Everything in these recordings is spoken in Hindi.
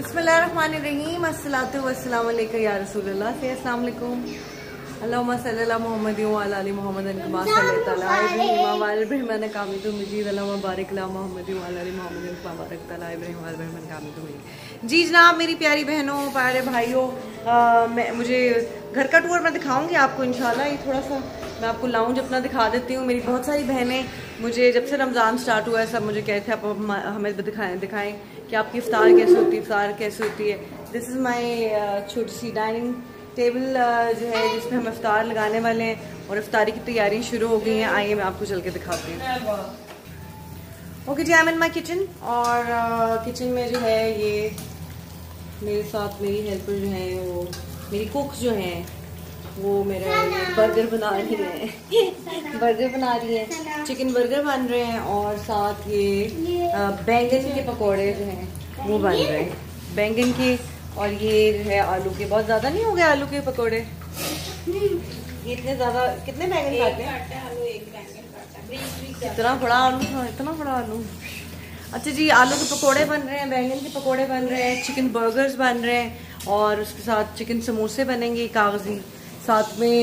बसमीम या रसूलुल्लाह से अस्सलाम मोहम्मद मोहम्मद मजीद मोहम्मद मोहम्मद मजीद जी जनाब मेरी प्यारी बहनों प्यारे भाइयों मैं मुझे घर का टूर मैं दिखाऊँगी आपको इंशाल्लाह ये थोड़ा सा मैं आपको लाउंज अपना दिखा देती हूँ। मेरी बहुत सारी बहनें मुझे जब से रमज़ान स्टार्ट हुआ है सब मुझे कहते थे आप हमें दिखाएँ दिखाएँ कि आपकी इफ्तार कैसे होती है इफ्तार कैसे होती है। दिस इज़ माई छोटी सी डाइनिंग टेबल जो है जिसमें हम इफ्तार लगाने वाले हैं और इफ्तारी की तैयारियाँ शुरू हो गई हैं। आइए मैं आपको चल के दिखाती हूँ। Okay ji I am in my kitchen और किचन uh, में जो है ये मेरे साथ मेरी हेल्पर जो है वो मेरी कुक जो हैं वो मेरा बर्गर बना रही है। बर्गर बना रही है। चिकन बर्गर बन रहे हैं और साथ ये बैंगन के पकोड़े जो हैं वो बन रहे हैं। बैंगन के और ये है आलू के। बहुत ज़्यादा नहीं हो गए आलू के पकोड़े? ये इतने ज़्यादा कितने बैंगन खाते हैं? इतना बड़ा आलू था इतना बड़ा आलू। अच्छा जी आलू के पकोड़े बन रहे हैं बैंगन के पकोड़े बन रहे हैं चिकन बर्गर्स बन रहे हैं और उसके साथ चिकन समोसे बनेंगे कागज़ी। साथ में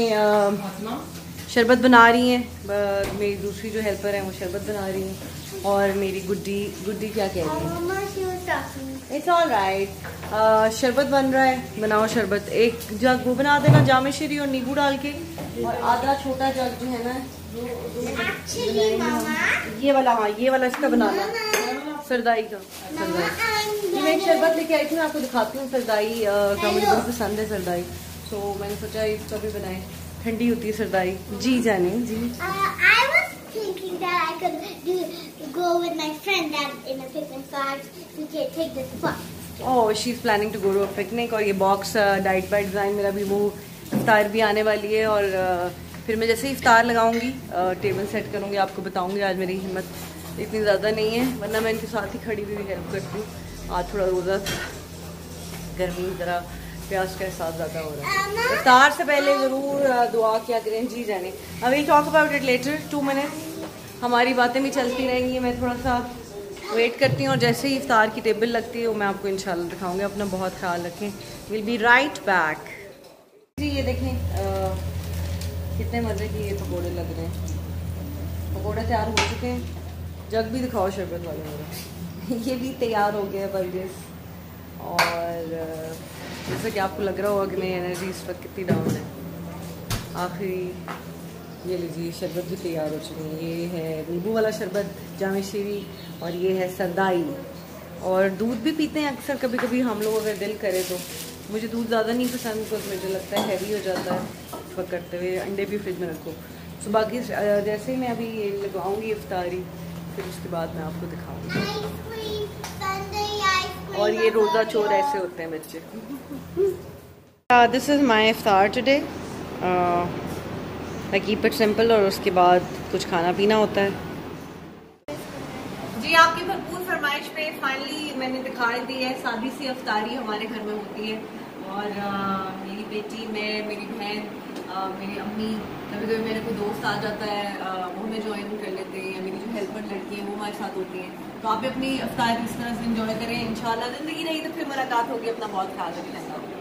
शरबत बना रही हैं। मेरी दूसरी जो हेल्पर है, वो शरबत बना रही हैं। और मेरी गुड्डी गुड्डी क्या कह रही है? इट्स ऑल राइट शरबत बन रहा है, बनाओ शरबत। एक जग वो बना देना, जामे शरी और नींबू डाल के। और आधा छोटा जग जो है ना ये वाला हाँ ये वाला इसका बनाना। सरदाई का। सरदाई। मैं एक शरबत लेके आई थी, मैं आपको दिखाती हूँ। सरदाई का मुझे बहुत पसंद है सरदाई। सो so, मैंने सोचा इसका भी बनाए। ठंडी होती है सरदाई जी जाने। जी। ओह she is planning to go to picnic और ये बॉक्स डाइट बाई डिज़ाइन मेरा भी वो इफ्तार भी आने वाली है और uh, फिर मैं जैसे ही इफ्तार लगाऊँगी टेबल uh, सेट करूँगी आपको बताऊँगी आज मेरी हिम्मत इतनी ज़्यादा नहीं है वरना मैं इनके साथ ही खड़ी हुई हेल्प करती हूँ। आज थोड़ा रोज़ा गर्मी ज़रा प्याज का एहसास ज़्यादा हो रहा है। इफ्तार से पहले ज़रूर दुआ किया करें जी जाने। अभी talk about it later two minute हमारी बातें भी चलती रहेंगी मैं थोड़ा सा वेट करती हूँ और जैसे ही इफ्तार की टेबल लगती है वो मैं आपको इंशाल्लाह दिखाऊँगी। अपना बहुत ख्याल रखें। विल बी राइट बैक जी ये देखें आ, कितने मज़े की ये पकौड़े लग रहे हैं। पकौड़े तैयार हो चुके हैं। जग भी दिखाओ शरबत वाले मेरा। ये भी तैयार हो गया बर्गस और जैसा कि आपको लग रहा होगा कि मेरी एनर्जी इस वक्त कितनी डाउन है। आखिरी, ये लीजिए, शरबत भी तैयार हो चुकी है। ये है नींबू वाला शरबत जामे शीरी और ये है सरदाई और दूध भी पीते हैं अक्सर कभी कभी हम लोग अगर दिल करे तो। मुझे दूध ज़्यादा नहीं पसंद बिकॉज़ मुझे लगता है हैवी हो जाता है वक्त करते हुए। अंडे भी फ्रिज में रखो। सो बाकी जैसे ही मैं अभी ये लगवाऊँगी इफ्तारी, फिर उसके बाद मैं आपको दिखाऊँगी। और ये रोज़ा चोर ऐसे होते हैं बच्चे। This is my iftar today I keep it simple और उसके बाद कुछ खाना पीना होता है। जी आपकी भरपूर फरमाइश पे फाइनली मैंने दिखाई दी है सादी सी अफ्तारी हमारे घर में होती है। और uh, मेरी बेटी मैं मेरी बहन मेरी अम्मी, कभी कभी मेरे को दोस्त आ जाता है वो हमें ज्वाइन कर लेते हैं, या मेरी जो हेल्पर लड़की है, वो हमारे साथ होती हैं। तो आप भी अपनी अफ्तार इस तरह से इंजॉय करें, इंशाल्लाह, ज़िंदगी नहीं तो फिर मुलाकात होगी, अपना बहुत ख्याल रखें।